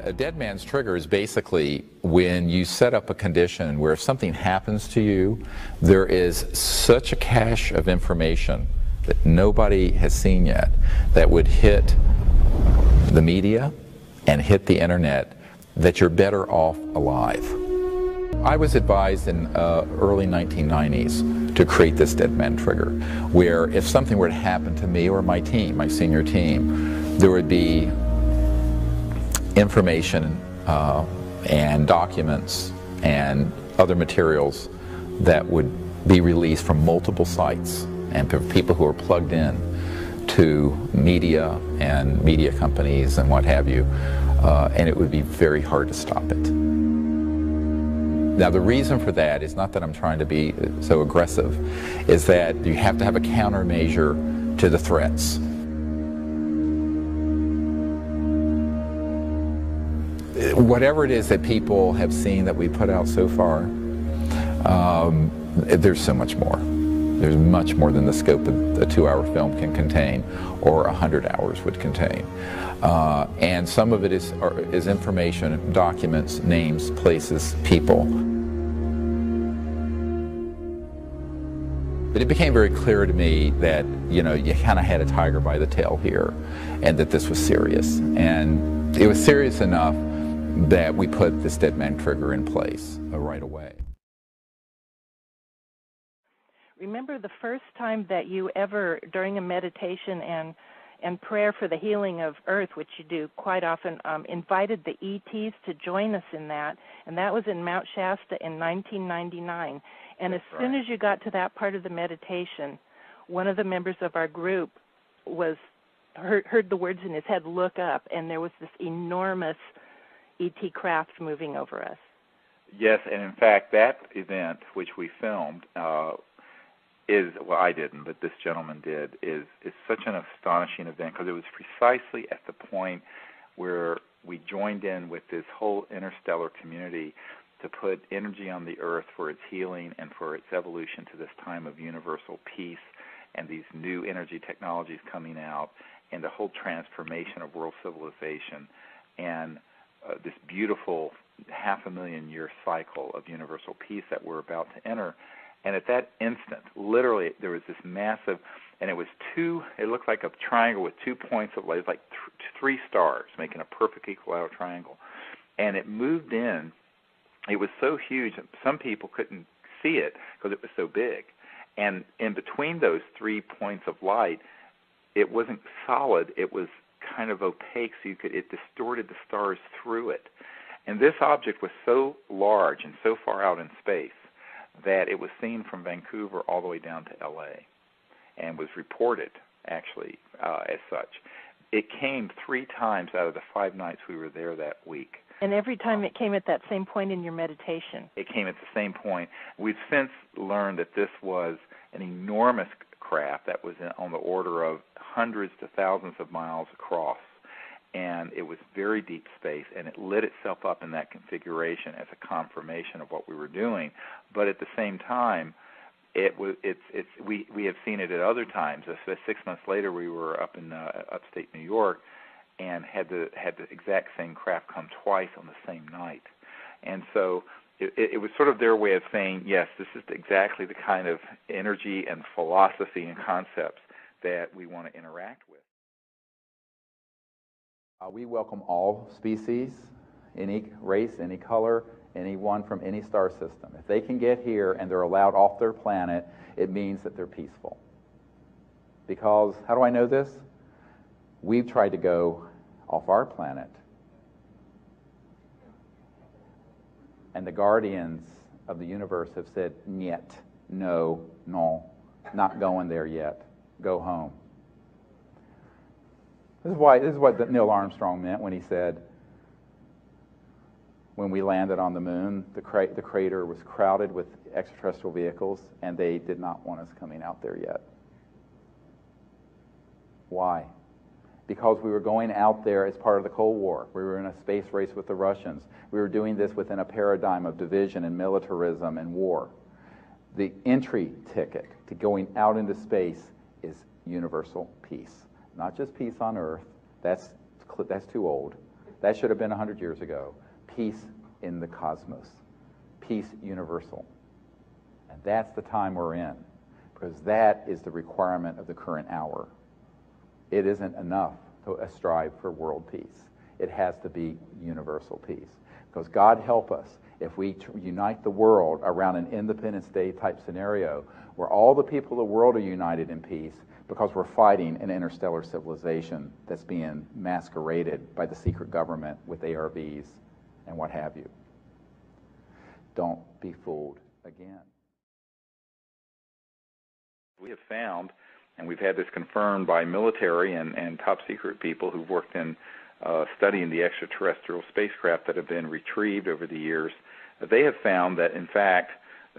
A dead man's trigger is basically when you set up a condition where if something happens to you, there is such a cache of information that nobody has seen yet that would hit the media and hit the internet that you're better off alive. I was advised in uh, early 1990s to create this dead man trigger, where if something were to happen to me or my team, my senior team, there would be information uh, and documents and other materials that would be released from multiple sites and people who are plugged in to media and media companies and what have you, uh, and it would be very hard to stop it. Now, the reason for that is not that I'm trying to be so aggressive, is that you have to have a countermeasure to the threats. Whatever it is that people have seen that we put out so far, um, there's so much more. There's much more than the scope of a two-hour film can contain, or a hundred hours would contain. Uh, and some of it is, are, is information, documents, names, places, people. But it became very clear to me that, you know, you kind of had a tiger by the tail here, and that this was serious. And it was serious enough that we put this dead man trigger in place uh, right away. Remember the first time that you ever, during a meditation and and prayer for the healing of Earth, which you do quite often, um, invited the ETs to join us in that, and that was in Mount Shasta in 1999. And That's as soon right. as you got to that part of the meditation, one of the members of our group was heard, heard the words in his head, "Look up," and there was this enormous ET craft moving over us. Yes, and in fact, that event, which we filmed, uh, is well, I didn't, but this gentleman did. Is is such an astonishing event because it was precisely at the point where we joined in with this whole interstellar community to put energy on the Earth for its healing and for its evolution to this time of universal peace and these new energy technologies coming out and the whole transformation of world civilization and uh, this beautiful half a million year cycle of universal peace that we're about to enter. And at that instant, literally, there was this massive, and it was two. It looked like a triangle with two points of light, it was like th- three stars making a perfect equilateral triangle, and it moved in. It was so huge, that some people couldn't see it because it was so big. And in between those three points of light, it wasn't solid. It was kind of opaque, so you could it distorted the stars through it. And this object was so large and so far out in space that it was seen from Vancouver all the way down to LA and was reported actually uh, as such. It came three times out of the five nights we were there that week. And every time it came at that same point in your meditation. It came at the same point. We've since learned that this was an enormous craft that was in, on the order of hundreds to thousands of miles across. And it was very deep space, and it lit itself up in that configuration as a confirmation of what we were doing. But at the same time, it was it's it's we we have seen it at other times. Six months later, we were up in uh, upstate New York, and had the had the exact same craft come twice on the same night, and so it, it was sort of their way of saying, yes, this is exactly the kind of energy and philosophy and concepts that we want to interact with. Uh, we welcome all species, any race, any color, anyone from any star system. If they can get here and they're allowed off their planet, it means that they're peaceful. Because, how do I know this? We've tried to go off our planet. And the guardians of the universe have said, Niet, no, no, not going there yet. Go home. This is why this is what Neil Armstrong meant when he said, when we landed on the moon, the, cra- the crater was crowded with extraterrestrial vehicles, and they did not want us coming out there yet. Why? Because we were going out there as part of the Cold War. We were in a space race with the Russians. We were doing this within a paradigm of division and militarism and war. The entry ticket to going out into space is universal peace. Not just peace on Earth, that's, that's too old. That should have been 100 years ago. Peace in the cosmos, peace universal. And that's the time we're in, because that is the requirement of the current hour. It isn't enough to strive for world peace. It has to be universal peace. Because God help us if we unite the world around an Independence Day type scenario where all the people of the world are united in peace because we're fighting an interstellar civilization that's being masqueraded by the secret government with ARVs and what have you. Don't be fooled again. We have found, and we've had this confirmed by military and, and top secret people who've worked in uh, studying the extraterrestrial spacecraft that have been retrieved over the years, they have found that, in fact,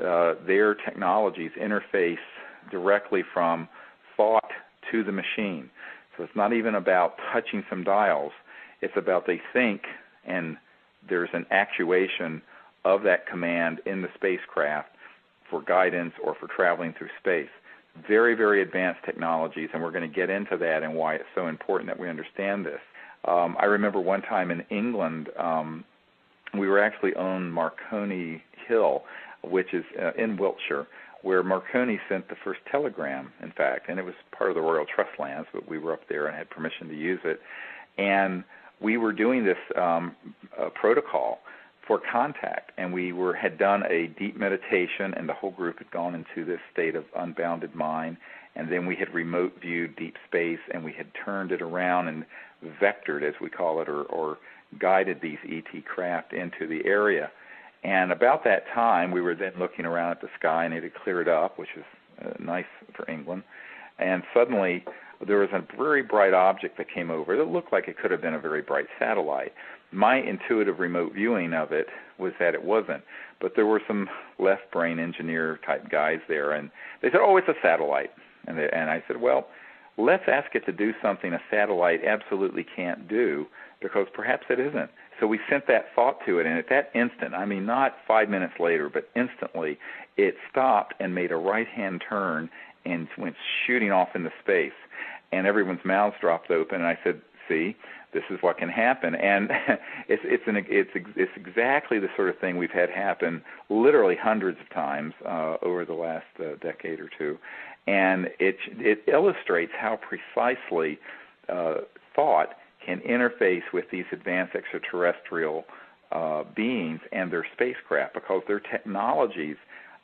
uh, their technologies interface directly from thought to the machine. So it's not even about touching some dials, it's about they think and there's an actuation of that command in the spacecraft for guidance or for traveling through space. Very, very advanced technologies, and we're going to get into that and why it's so important that we understand this. Um, I remember one time in England, um, we were actually on Marconi Hill, which is uh, in Wiltshire, where Marconi sent the first telegram, in fact, and it was part of the Royal Trust lands, but we were up there and had permission to use it. And we were doing this um, uh, protocol for contact, and we were had done a deep meditation, and the whole group had gone into this state of unbounded mind, and then we had remote viewed deep space, and we had turned it around and vectored, as we call it, or, or guided these ET craft into the area. And about that time, we were then looking around at the sky, and it had cleared up, which is uh, nice for England. And suddenly, there was a very bright object that came over that looked like it could have been a very bright satellite. My intuitive remote viewing of it was that it wasn't, but there were some left brain engineer type guys there, and they said, "Oh, it's a satellite." And they, and I said, "Well, let's ask it to do something a satellite absolutely can't do, because perhaps it isn't." So we sent that thought to it, and at that instant, I mean, not five minutes later, but instantly, it stopped and made a right hand turn and went shooting off into space and everyone's mouths dropped open. And I said, "See, this is what can happen." And it's it's an it's it's exactly the sort of thing we've had happen literally hundreds of times uh, over the last uh, decade or two, and it it illustrates how precisely uh, thought can interface with these advanced extraterrestrial uh, beings and their spacecraft because their technologies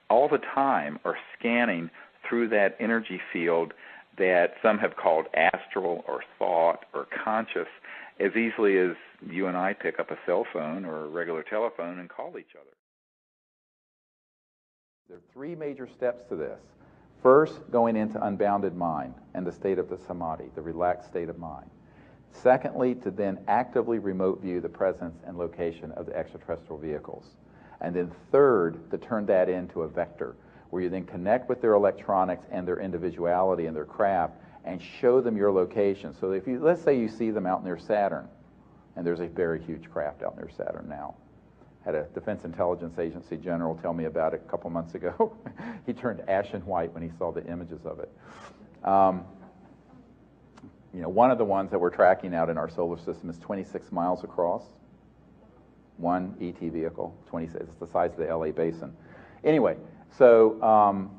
all the time are scanning through that energy field that some have called astral or thought or conscious as easily as you and I pick up a cell phone or a regular telephone and call each other. There are three major steps to this. First, going into unbounded mind and the state of the samadhi, the relaxed state of mind. Secondly, to then actively remote view the presence and location of the extraterrestrial vehicles. And then third, to turn that into a vector where you then connect with their electronics and their individuality and their craft and show them your location. So if you, let's say you see them out near Saturn, and there's a very huge craft out near Saturn now. Had a Defense Intelligence Agency general tell me about it a couple months ago. he turned ashen white when he saw the images of it. Um, you know, one of the ones that we're tracking out in our solar system is 26 miles across. One ET vehicle, 26. It's the size of the LA basin. Anyway, so, um,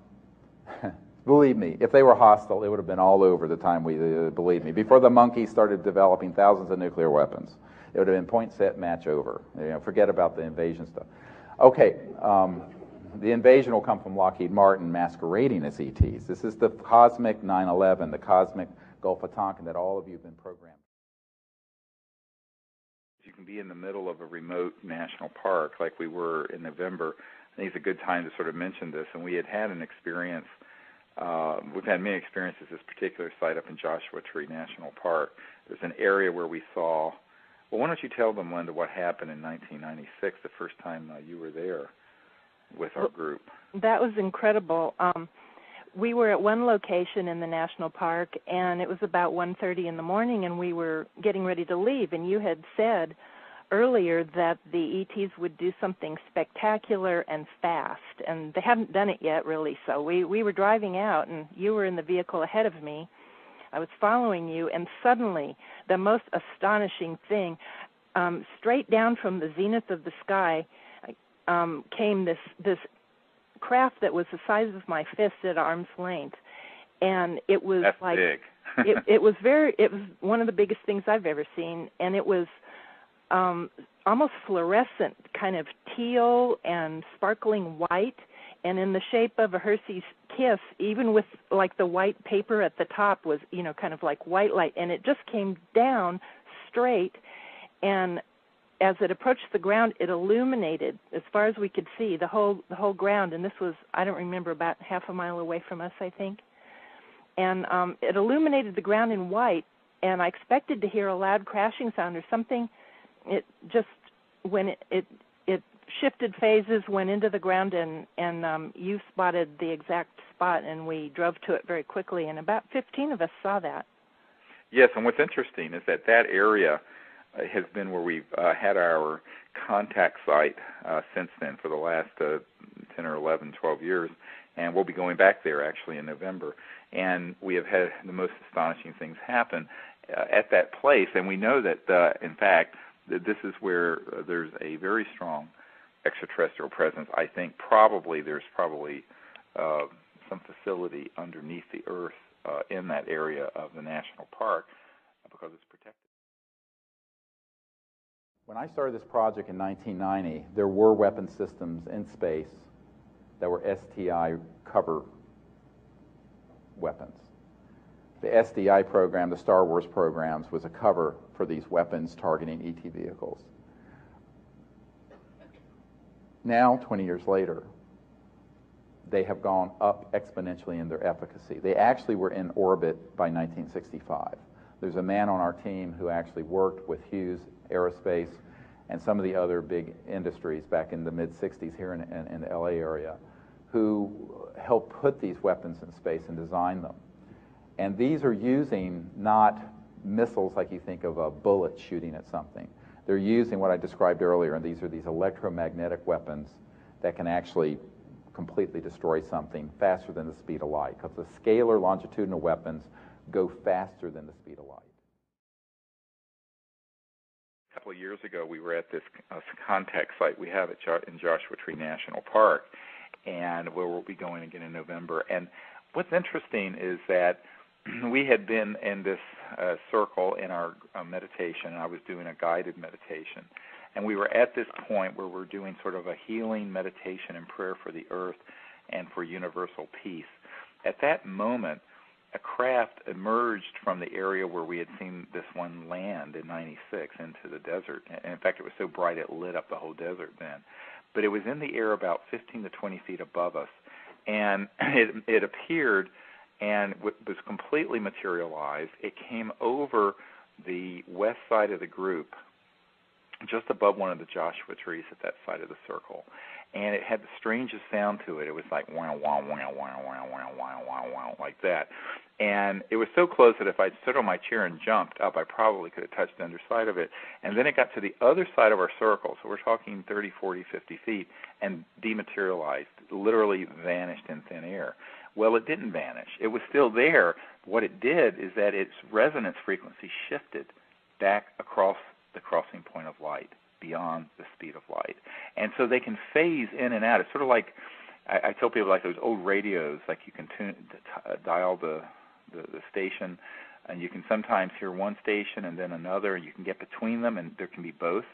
believe me, if they were hostile, it would have been all over the time we, uh, believe me. Before the monkeys started developing thousands of nuclear weapons, it would have been point, set, match, over. You know, forget about the invasion stuff. Okay, um, the invasion will come from Lockheed Martin masquerading as ETs. This is the cosmic 9 11, the cosmic Gulf of Tonkin that all of you have been programmed. You can be in the middle of a remote national park like we were in November I think it's a good time to sort of mention this. And we had had an experience. Uh, we've had many experiences. This particular site up in Joshua Tree National Park. There's an area where we saw. Well, why don't you tell them, Linda, what happened in 1996, the first time uh, you were there with our group? That was incredible. Um, we were at one location in the national park, and it was about 1:30 in the morning, and we were getting ready to leave. And you had said earlier that the ETs would do something spectacular and fast, and they haven't done it yet, really. So we we were driving out, and you were in the vehicle ahead of me. I was following you, and suddenly, the most astonishing thing. um, straight down from the zenith of the sky um, came this this craft that was the size of my fist at arm's length, and it was That's like big. it, it was very it was one of the biggest things I've ever seen, and it was um, almost fluorescent, kind of teal and sparkling white, and in the shape of a Hershey's Kiss, even with like the white paper at the top was you know kind of like white light, and it just came down straight, and as it approached the ground, it illuminated as far as we could see the whole the whole ground, and this was I don't remember about half a mile away from us, I think, and um, it illuminated the ground in white, and I expected to hear a loud crashing sound or something. It just when it it, it shifted phases, went into the ground, and and um, you spotted the exact spot, and we drove to it very quickly, and about 15 of us saw that. Yes, and what's interesting is that that area uh, has been where we've uh, had our contact site uh, since then for the last uh, 10 or 11, 12 years, and we'll be going back there actually in November. And we have had the most astonishing things happen uh, at that place, and we know that, uh, in fact, this is where uh, there's a very strong extraterrestrial presence. I think probably there's probably uh, some facility underneath the Earth uh, in that area of the national park because it's protected. When I started this project in 1990, there were weapon systems in space that were SDI cover weapons. The SDI program, the Star Wars programs, was a cover for these weapons targeting ET vehicles. Now, 20 years later, they have gone up exponentially in their efficacy. They actually were in orbit by 1965. There's a man on our team who actually worked with Hughes Aerospace and some of the other big industries back in the mid 60s here in, in, in, the LA area who helped put these weapons in space and design them. And these are using not missiles like you think of a bullet shooting at something. They're using what I described earlier, and these are these electromagnetic weapons that can actually completely destroy something faster than the speed of light, because the scalar longitudinal weapons go faster than the speed of light. A couple of years ago, we were at this uh, contact site we have at in Joshua Tree National Park, and where we'll be going again in November. And what's interesting is that we had been in this uh, circle in our uh, meditation. I was doing a guided meditation, and we were at this point where we're doing sort of a healing meditation and prayer for the earth and for universal peace. At that moment, a craft emerged from the area where we had seen this one land in 96 into the desert. And in fact, it was so bright it lit up the whole desert then. But it was in the air about 15 to 20 feet above us. And it, it appeared and was completely materialized. It came over the west side of the group, just above one of the Joshua trees at that side of the circle and it had the strangest sound to it. It was like wow wow wow wow wow wow wow wow wow like that. And it was so close that if I'd stood on my chair and jumped up, I probably could have touched the underside of it. And then it got to the other side of our circle, so we're talking 30, 40, 50 feet, and dematerialized, literally vanished in thin air. Well, it didn't vanish. It was still there. What it did is that its resonance frequency shifted back across the crossing point of light beyond the speed of light. And so they can phase in and out. It's sort of like I, I tell people like those old radios, like you can tune, t- dial the, the the station, and you can sometimes hear one station and then another, and you can get between them, and there can be both.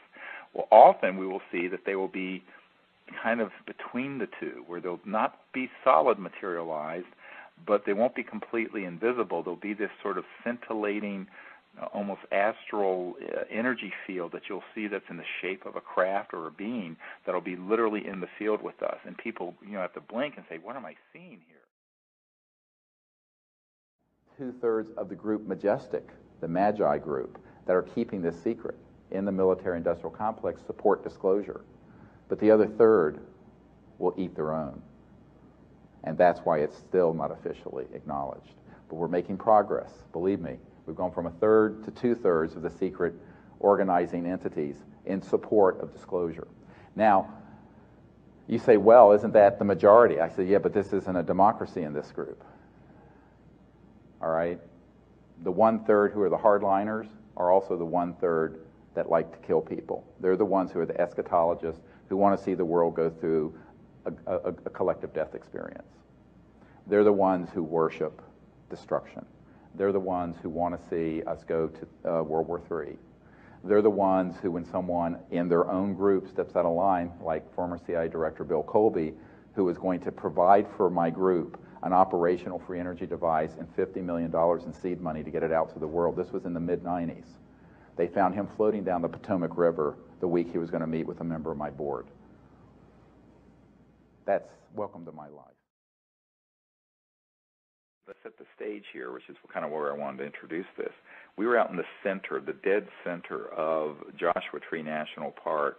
Well, often we will see that they will be kind of between the two, where they'll not be solid materialized, but they won't be completely invisible. There'll be this sort of scintillating uh, almost astral uh, energy field that you'll see that's in the shape of a craft or a being that'll be literally in the field with us. And people you know have to blink and say what am i seeing here? Two-thirds of the group majestic the magi group that are keeping this secret in the military industrial complex support disclosure but the other third will eat their own and that's why it's still not officially acknowledged but we're making progress believe me We've gone from a third to two thirds of the secret organizing entities in support of disclosure. Now, you say, well, isn't that the majority? I say, yeah, but this isn't a democracy in this group. All right? The one third who are the hardliners are also the one third that like to kill people. They're the ones who are the eschatologists who want to see the world go through a, a, a collective death experience. They're the ones who worship destruction. They're the ones who want to see us go to uh, World War III. They're the ones who, when someone in their own group steps out of line, like former CIA Director Bill Colby, who is going to provide for my group an operational free energy device and $50 million in seed money to get it out to the world. This was in the mid 90s. They found him floating down the Potomac River the week he was going to meet with a member of my board. That's welcome to my life. Let's set the stage here, which is kind of where I wanted to introduce this. We were out in the center, the dead center of Joshua Tree National Park,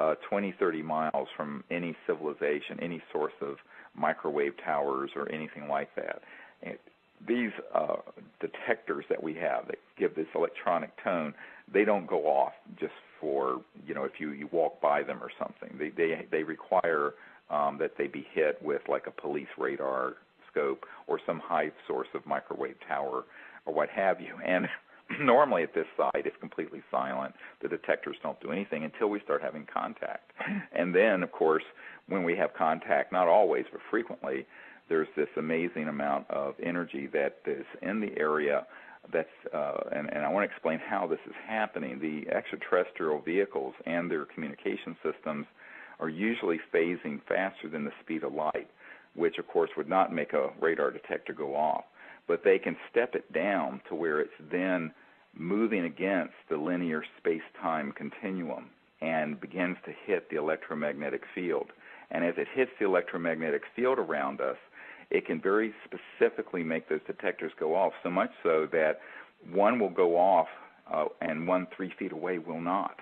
uh, 20, 30 miles from any civilization, any source of microwave towers or anything like that. And these uh, detectors that we have that give this electronic tone, they don't go off just for you know if you you walk by them or something. They they they require um, that they be hit with like a police radar scope or some high source of microwave tower or what have you. And normally at this site it's completely silent. The detectors don't do anything until we start having contact. And then of course when we have contact, not always but frequently, there's this amazing amount of energy that is in the area that's uh, and, and I want to explain how this is happening. The extraterrestrial vehicles and their communication systems are usually phasing faster than the speed of light, which of course would not make a radar detector go off. But they can step it down to where it's then moving against the linear space-time continuum and begins to hit the electromagnetic field. And as it hits the electromagnetic field around us, it can very specifically make those detectors go off, so much so that one will go off uh, and one three feet away will not.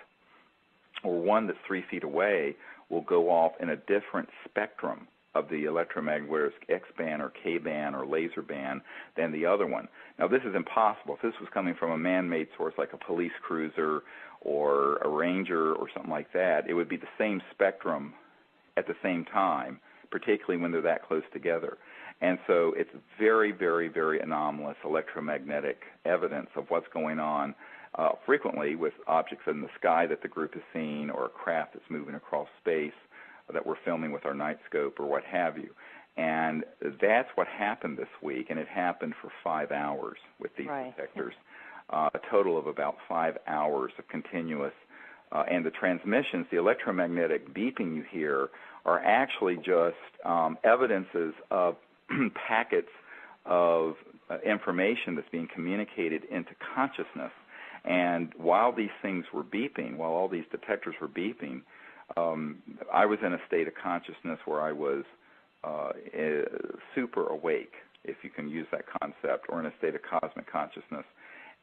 Or one that's three feet away will go off in a different spectrum of the electromagnetic, whether it's X band or K band or laser band, than the other one. Now, this is impossible. If this was coming from a man made source like a police cruiser or a Ranger or something like that, it would be the same spectrum at the same time, particularly when they're that close together. And so it's very, very, very anomalous electromagnetic evidence of what's going on uh, frequently with objects in the sky that the group is seeing or a craft that's moving across space that we're filming with our night scope or what have you. And that's what happened this week, and it happened for five hours with these right. detectors, uh, a total of about five hours of continuous. Uh, and the transmissions, the electromagnetic beeping you hear, are actually just um, evidences of packets of uh, information that's being communicated into consciousness. And while these things were beeping, while all these detectors were beeping, um, I was in a state of consciousness where I was uh, super awake, if you can use that concept, or in a state of cosmic consciousness,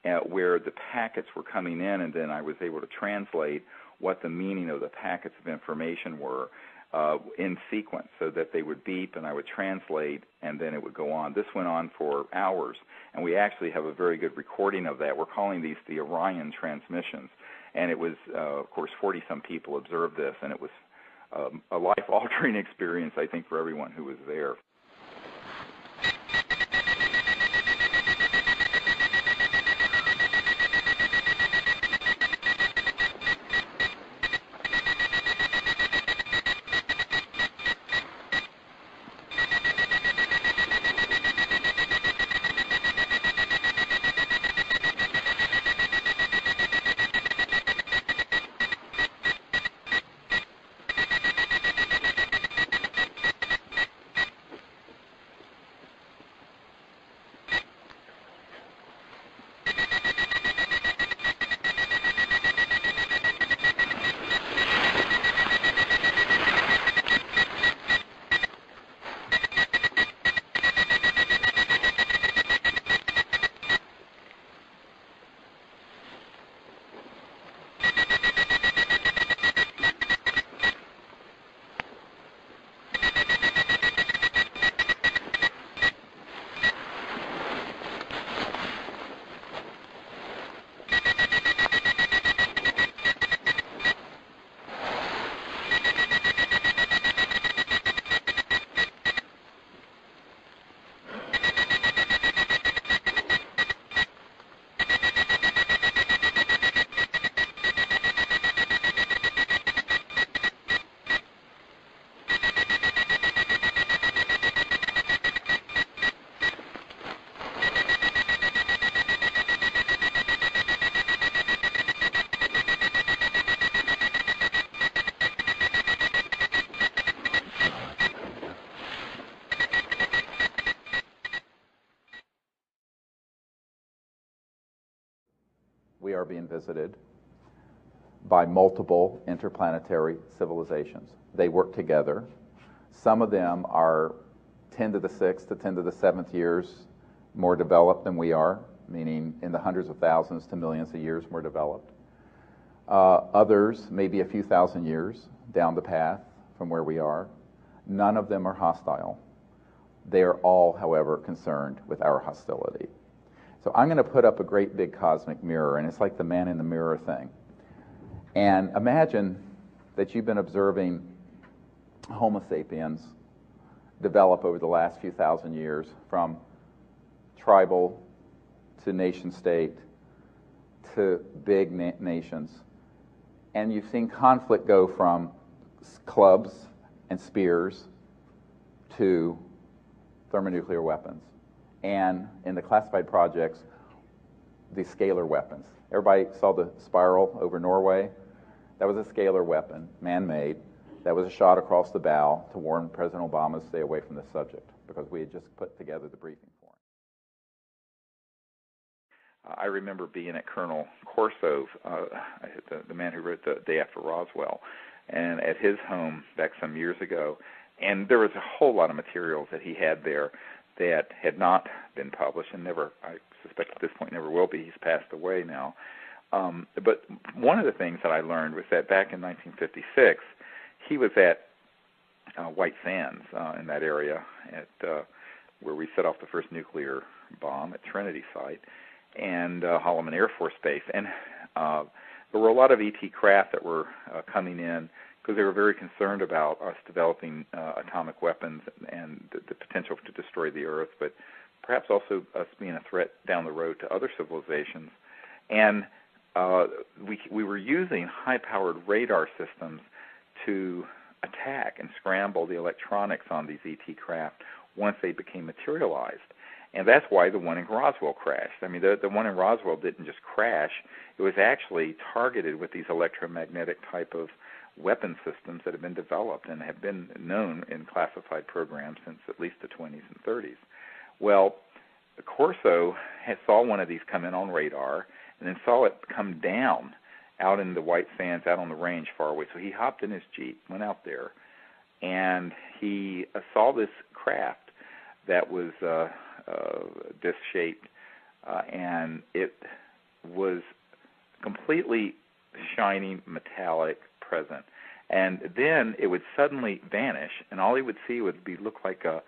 uh, where the packets were coming in, and then I was able to translate what the meaning of the packets of information were uh, in sequence so that they would beep and I would translate and then it would go on. This went on for hours, and we actually have a very good recording of that. We're calling these the Orion transmissions, and it was, uh, of course, 40 some people observed this, and it was um, a life altering experience, I think, for everyone who was there. Are being visited by multiple interplanetary civilizations. They work together. Some of them are 10 to the sixth to 10 to the seventh years more developed than we are, meaning in the hundreds of thousands to millions of years more developed. Uh, others, maybe a few thousand years down the path from where we are. None of them are hostile. They are all, however, concerned with our hostility. So I'm going to put up a great big cosmic mirror, and it's like the man in the mirror thing. And imagine that you've been observing Homo sapiens develop over the last few thousand years from tribal to nation state to big na- nations. And you've seen conflict go from clubs and spears to thermonuclear weapons. And in the classified projects, the scalar weapons. Everybody saw the spiral over Norway? That was a scalar weapon, man made. That was a shot across the bow to warn President Obama to stay away from the subject because we had just put together the briefing for him. I remember being at Colonel Corso, uh, the, the man who wrote The Day After Roswell, and at his home back some years ago. And there was a whole lot of materials that he had there that had not been published and never, I suspect at this point, never will be. He's passed away now. Um, but one of the things that I learned was that back in 1956, he was at uh, White Sands uh, in that area at uh, where we set off the first nuclear bomb at Trinity site and uh, Holloman Air Force Base. And uh, there were a lot of ET craft that were uh, coming in because they were very concerned about us developing uh, atomic weapons and the, the potential to destroy the Earth, but perhaps also us being a threat down the road to other civilizations. And uh, we we were using high-powered radar systems to attack and scramble the electronics on these ET craft once they became materialized. And that's why the one in Roswell crashed. I mean, the the one in Roswell didn't just crash; it was actually targeted with these electromagnetic type of weapon systems that have been developed and have been known in classified programs since at least the 20s and 30s. Well, Corso had, saw one of these come in on radar and then saw it come down out in the white sands out on the range far away. So he hopped in his jeep, went out there, and he uh, saw this craft that was uh, uh, disc shaped, uh, and it was completely shining metallic present. And then it would suddenly vanish, and all he would see would be look like a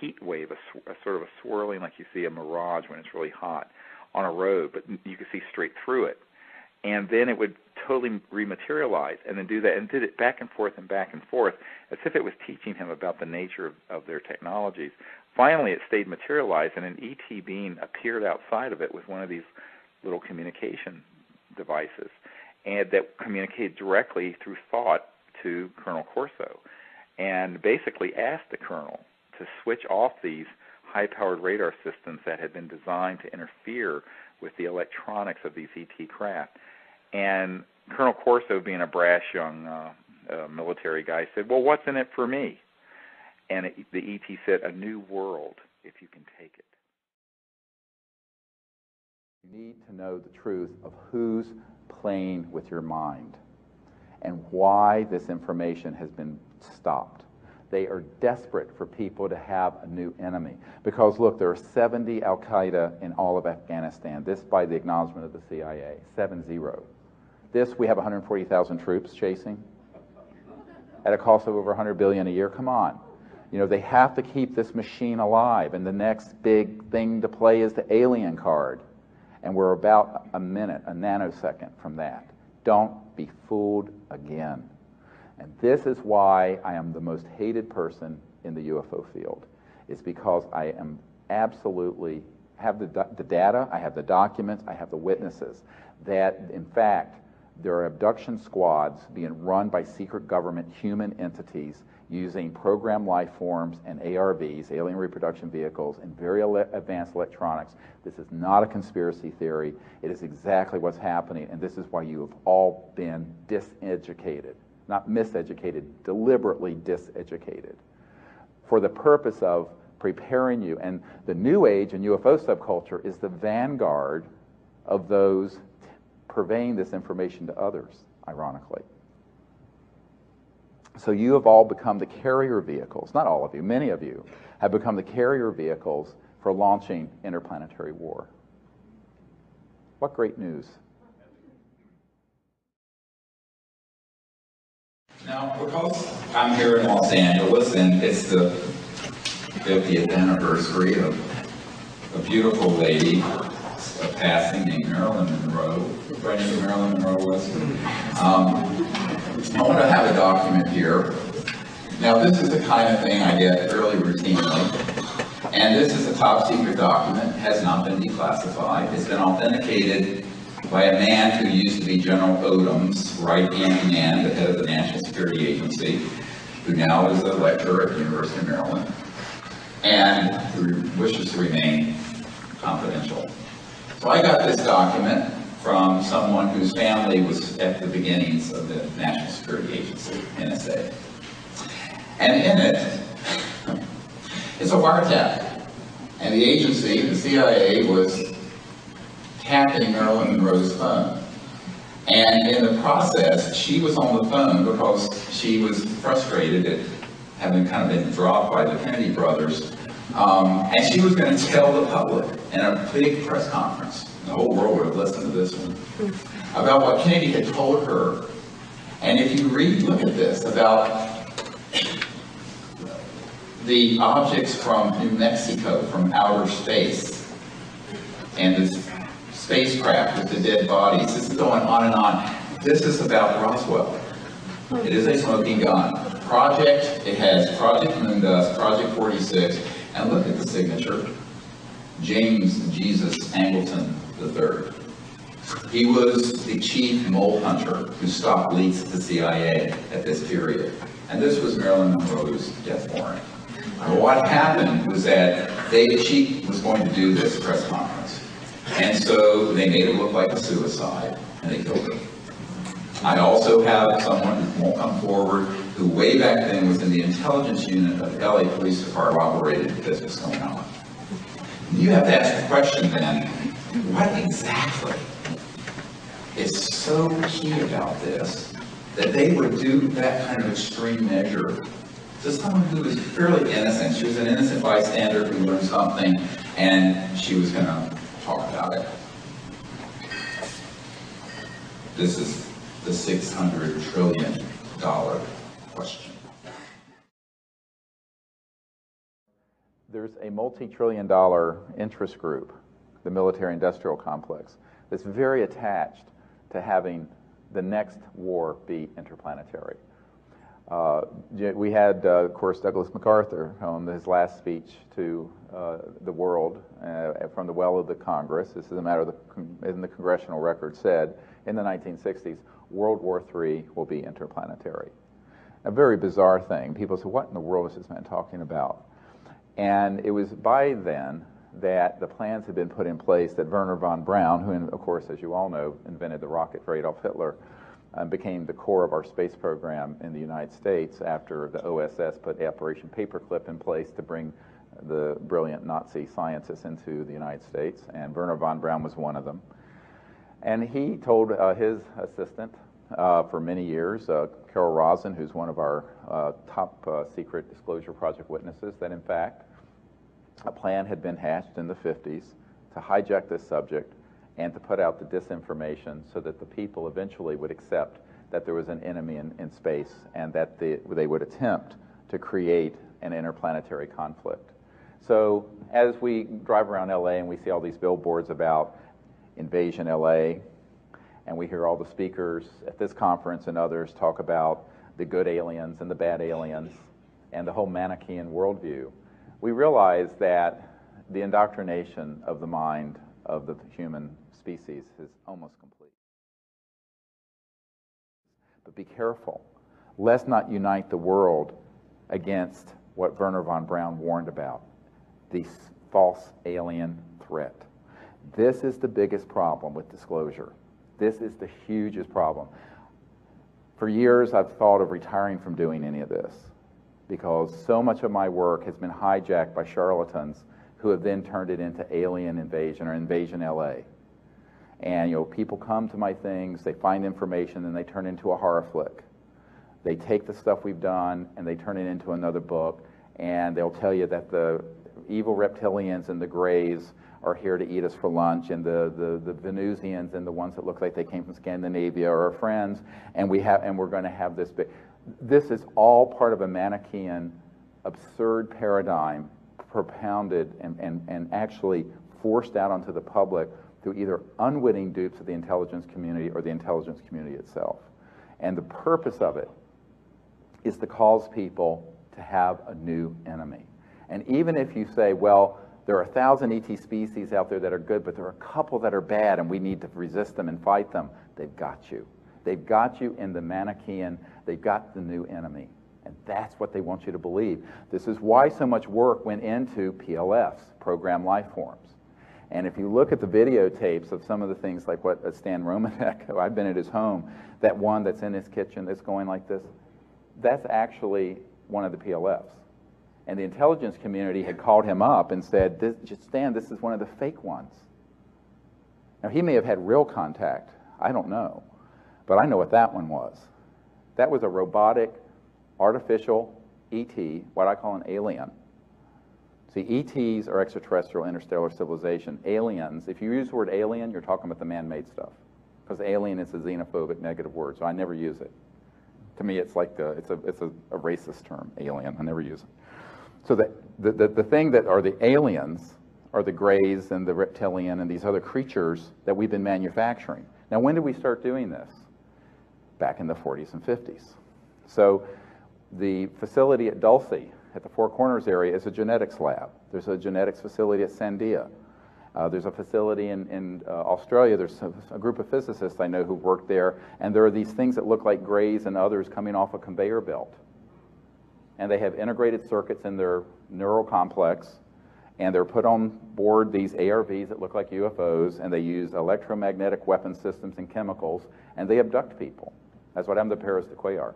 heat wave, a, sw- a sort of a swirling, like you see a mirage when it's really hot on a road, but you could see straight through it and then it would totally rematerialize and then do that and did it back and forth and back and forth as if it was teaching him about the nature of, of their technologies. Finally, it stayed materialized, and an ET being appeared outside of it with one of these little communication devices, and that communicated directly through thought to Colonel Corso, and basically asked the colonel to switch off these high-powered radar systems that had been designed to interfere with the electronics of these ET craft and Colonel Corso, being a brash young uh, uh, military guy, said, "Well, what's in it for me?" And it, the ET said, "A new world, if you can take it." You need to know the truth of who's playing with your mind and why this information has been stopped. They are desperate for people to have a new enemy. Because, look, there are 70 Al Qaeda in all of Afghanistan. This by the acknowledgement of the CIA. 7 0. This we have 140,000 troops chasing at a cost of over 100 billion a year. Come on. You know, they have to keep this machine alive, and the next big thing to play is the alien card. And we're about a minute, a nanosecond from that. Don't be fooled again. And this is why I am the most hated person in the UFO field. It's because I am absolutely have the, the data, I have the documents, I have the witnesses that, in fact, there are abduction squads being run by secret government human entities using program life forms and ARVs, alien reproduction vehicles, and very ele- advanced electronics. This is not a conspiracy theory. It is exactly what's happening, and this is why you have all been diseducated. Not miseducated, deliberately diseducated. For the purpose of preparing you. And the New Age and UFO subculture is the vanguard of those purveying this information to others, ironically. So you have all become the carrier vehicles, not all of you, many of you have become the carrier vehicles for launching interplanetary war. What great news. Now, because I'm here in Los Angeles and it's the 50th anniversary of a beautiful lady passing named Marilyn Monroe. Knew Marilyn Monroe was? Um, I want to have a document here. Now, this is the kind of thing I get fairly routinely. And this is a top secret document, has not been declassified. It's been authenticated by a man who used to be General Odom's right-hand man, the head of the National Security Agency, who now is a lecturer at the University of Maryland, and who wishes to remain confidential. So I got this document from someone whose family was at the beginnings of the National Security Agency, NSA. And in it, it's a wiretap. And the agency, the CIA, was tapping Marilyn Monroe's phone. And in the process, she was on the phone because she was frustrated at having kind of been dropped by the Kennedy brothers. Um, and she was going to tell the public in a big press conference, the whole world would have listened to this one, about what Kennedy had told her. And if you read, look at this, about the objects from New Mexico, from outer space, and this spacecraft with the dead bodies. This is going on and on. This is about Roswell. It is a smoking gun. Project, it has Project Moondust, Project 46, and look at the signature. James Jesus Angleton III. He was the chief mole hunter who stopped leaks to the CIA at this period. And this was Marilyn Monroe's death warrant. what happened was that they, she was going to do this press conference. And so they made it look like a suicide, and they killed her. I also have someone who won't come forward, who way back then was in the intelligence unit of the LA Police Department, operated was going on. You have to ask the question then, what exactly is so key about this that they would do that kind of extreme measure to someone who was fairly innocent. She was an innocent bystander who learned something, and she was going to talk about it. This is the $600 trillion question. There's a multi-trillion dollar interest group, the military industrial complex, that's very attached to having the next war be interplanetary. Uh, we had, uh, of course, Douglas MacArthur on his last speech to uh, the world uh, from the well of the Congress. This is a matter of the, in the congressional record said in the 1960s, World War III will be interplanetary. A very bizarre thing. People said, what in the world is this man talking about? And it was by then that the plans had been put in place that Wernher von Braun, who, of course, as you all know, invented the rocket for Adolf Hitler, uh, became the core of our space program in the United States after the OSS put Operation Paperclip in place to bring the brilliant Nazi scientists into the United States, and Wernher von Braun was one of them. And he told uh, his assistant uh, for many years, uh, Carol Rosin, who's one of our uh, top uh, secret disclosure project witnesses, that in fact a plan had been hatched in the 50s to hijack this subject and to put out the disinformation so that the people eventually would accept that there was an enemy in, in space and that they, they would attempt to create an interplanetary conflict. So as we drive around LA and we see all these billboards about invasion LA, and we hear all the speakers at this conference and others talk about the good aliens and the bad aliens and the whole Manichaean worldview, we realize that the indoctrination of the mind of the human species is almost complete. But be careful. Let's not unite the world against what Wernher von Braun warned about the false alien threat. This is the biggest problem with disclosure. This is the hugest problem. For years, I've thought of retiring from doing any of this because so much of my work has been hijacked by charlatans who have then turned it into alien invasion or invasion LA. And, you know, people come to my things, they find information, and they turn into a horror flick. They take the stuff we've done and they turn it into another book, and they'll tell you that the evil reptilians and the Greys are here to eat us for lunch, and the, the, the Venusians and the ones that look like they came from Scandinavia are our friends, and, we have, and we're going to have this big. This is all part of a Manichaean, absurd paradigm propounded and, and, and actually forced out onto the public through either unwitting dupes of the intelligence community or the intelligence community itself. And the purpose of it is to cause people to have a new enemy. And even if you say, well, there are a thousand ET species out there that are good, but there are a couple that are bad and we need to resist them and fight them, they've got you. They've got you in the Manichaean, they've got the new enemy. And that's what they want you to believe. This is why so much work went into PLFs, program life forms. And if you look at the videotapes of some of the things like what uh, Stan Romanek, I've been at his home, that one that's in his kitchen that's going like this, that's actually one of the PLFs. And the intelligence community had called him up and said, this, Stan, this is one of the fake ones. Now, he may have had real contact. I don't know. But I know what that one was. That was a robotic, artificial ET, what I call an alien. See, ETs are extraterrestrial interstellar civilization. Aliens, if you use the word alien, you're talking about the man made stuff. Because alien is a xenophobic negative word, so I never use it. To me, it's like it's, a, it's a, a racist term, alien. I never use it. So the, the, the, the thing that are the aliens are the grays and the reptilian and these other creatures that we've been manufacturing. Now, when did we start doing this? Back in the 40s and 50s. So the facility at Dulce, at the Four Corners area, is a genetics lab. There's a genetics facility at Sandia. Uh, there's a facility in, in uh, Australia. There's a, a, group of physicists I know who work there, and there are these things that look like grays and others coming off a conveyor belt and they have integrated circuits in their neural complex, and they're put on board these ARVs that look like UFOs, and they use electromagnetic weapon systems and chemicals, and they abduct people. That's what happened to Paris de Cuellar.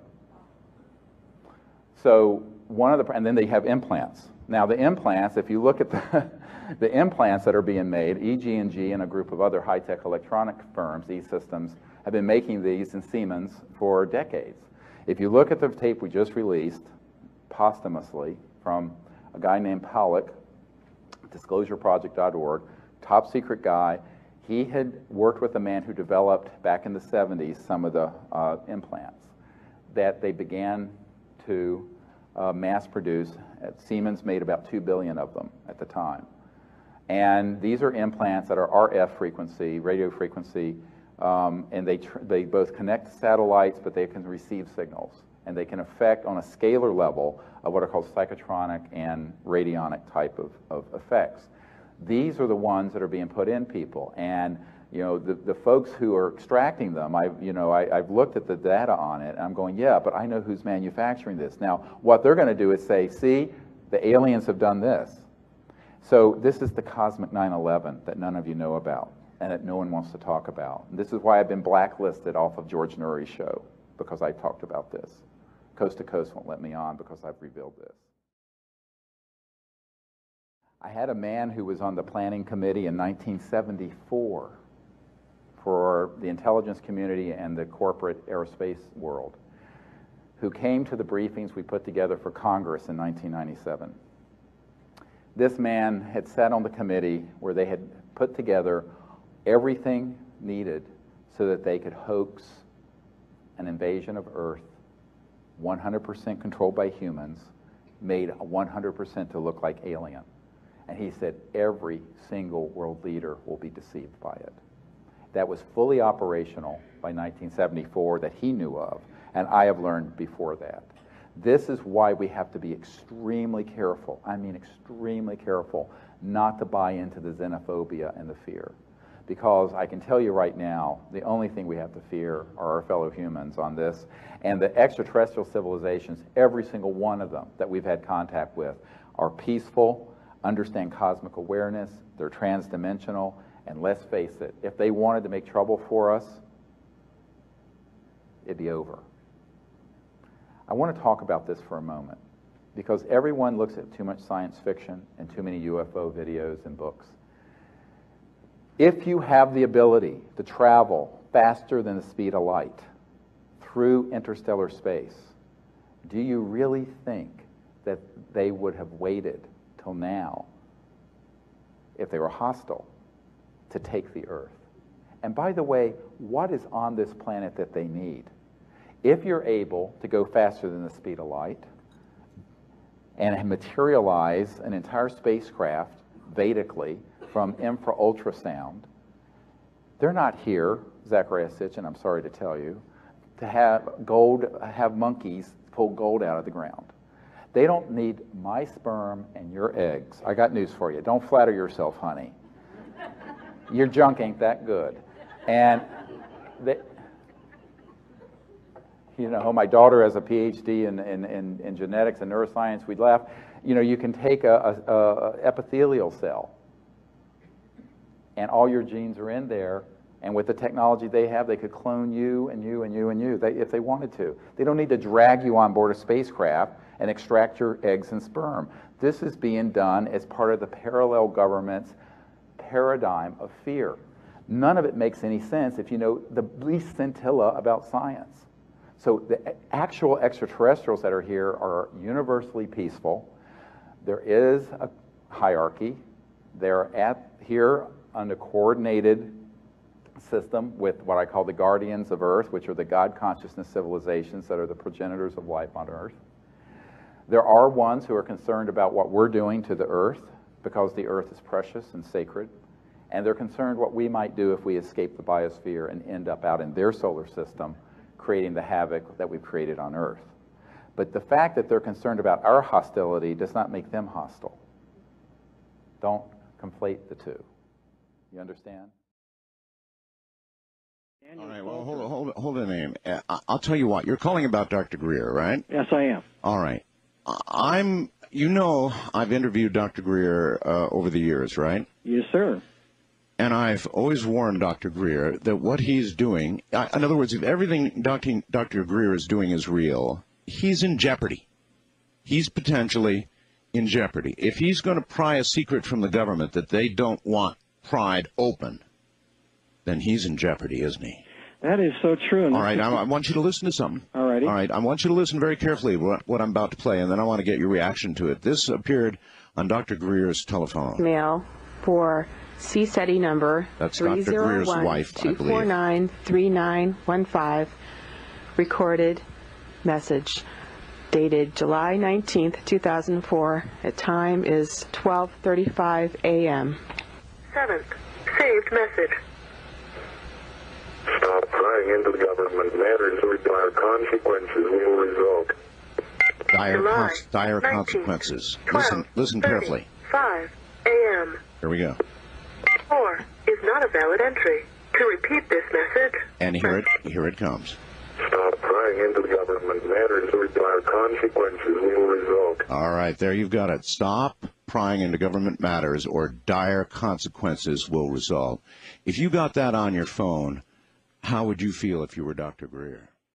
So one of the, and then they have implants. Now the implants, if you look at the, the implants that are being made, EG&G and a group of other high-tech electronic firms, these systems, have been making these in Siemens for decades. If you look at the tape we just released, posthumously from a guy named Pollock, disclosureproject.org, top secret guy. He had worked with a man who developed back in the 70s some of the uh, implants that they began to uh, mass produce. Siemens made about 2 billion of them at the time. And these are implants that are RF frequency, radio frequency, um, and they, they both connect satellites, but they can receive signals and they can affect on a scalar level of what are called psychotronic and radionic type of, of effects. These are the ones that are being put in people. And you know, the, the folks who are extracting them, I've, you know, I, have looked at the data on it, and I'm going, yeah, but I know who's manufacturing this. Now, what they're going to do is say, see, the aliens have done this. So this is the cosmic 9-11 that none of you know about and that no one wants to talk about. And this is why I've been blacklisted off of George Noory's show, because I talked about this. Coast to Coast won't let me on because I've revealed this. I had a man who was on the planning committee in 1974 for the intelligence community and the corporate aerospace world who came to the briefings we put together for Congress in 1997. This man had sat on the committee where they had put together everything needed so that they could hoax an invasion of Earth 100% controlled by humans, made 100% to look like alien. And he said every single world leader will be deceived by it. That was fully operational by 1974 that he knew of, and I have learned before that. This is why we have to be extremely careful, I mean extremely careful, not to buy into the xenophobia and the fear because I can tell you right now, the only thing we have to fear are our fellow humans on this. And the extraterrestrial civilizations, every single one of them that we've had contact with, are peaceful, understand cosmic awareness, they're transdimensional, and let's face it, if they wanted to make trouble for us, it'd be over. I want to talk about this for a moment because everyone looks at too much science fiction and too many UFO videos and books. If you have the ability to travel faster than the speed of light through interstellar space, do you really think that they would have waited till now if they were hostile to take the Earth? And by the way, what is on this planet that they need? If you're able to go faster than the speed of light and materialize an entire spacecraft Vedically from infra ultrasound, they're not here, Zecharia Sitchin, I'm sorry to tell you, to have gold, have monkeys pull gold out of the ground. They don't need my sperm and your eggs. I got news for you. Don't flatter yourself, honey. Your junk ain't that good. And they, you know, my daughter has a PhD in, in, in, in genetics and neuroscience. We'd laugh. You know, you can take a, a, a epithelial cell, and all your genes are in there. And with the technology they have, they could clone you and you and you and you they, if they wanted to. They don't need to drag you on board a spacecraft and extract your eggs and sperm. This is being done as part of the parallel government's paradigm of fear. None of it makes any sense if you know the least scintilla about science. So the actual extraterrestrials that are here are universally peaceful. There is a hierarchy. They're at here on a coordinated system with what I call the guardians of Earth, which are the God consciousness civilizations that are the progenitors of life on Earth. There are ones who are concerned about what we're doing to the Earth because the Earth is precious and sacred. And they're concerned what we might do if we escape the biosphere and end up out in their solar system creating the havoc that we've created on Earth. But the fact that they're concerned about our hostility does not make them hostile. Don't conflate the two. You understand? All right, well, hold, hold, hold a name. Uh, I'll tell you what, you're calling about Dr. Greer, right? Yes, I am. All right. I'm, you know, I've interviewed Dr. Greer uh, over the years, right? Yes, sir. And I've always warned Dr. Greer that what he's doing, I- in other words, if everything Dr. Dr. Greer is doing is real, he's in jeopardy. He's potentially in jeopardy. If he's going to pry a secret from the government that they don't want pried open, then he's in jeopardy, isn't he? That is so true. And All this right, is- I, I want you to listen to something. All righty. All right, I want you to listen very carefully what, what I'm about to play, and then I want to get your reaction to it. This appeared on Dr. Greer's telephone. mail for CSETI number That's Dr. Greer's wife, I believe. 301-249-3915, recorded message dated July 19th, 2004. The time is 12:35 a.m. Seventh, saved message. Stop prying into the government matters or dire consequences will result. Dire, July cons- dire 19th, consequences. 12, Listen, listen 30, carefully. 5 a.m. Here we go. 4 is not a valid entry. To repeat this message, And here it, here it comes. Stop prying into the government matters or dire consequences will result. All right, there you've got it. Stop prying into government matters or dire consequences will result. If you got that on your phone, how would you feel if you were Dr. Greer?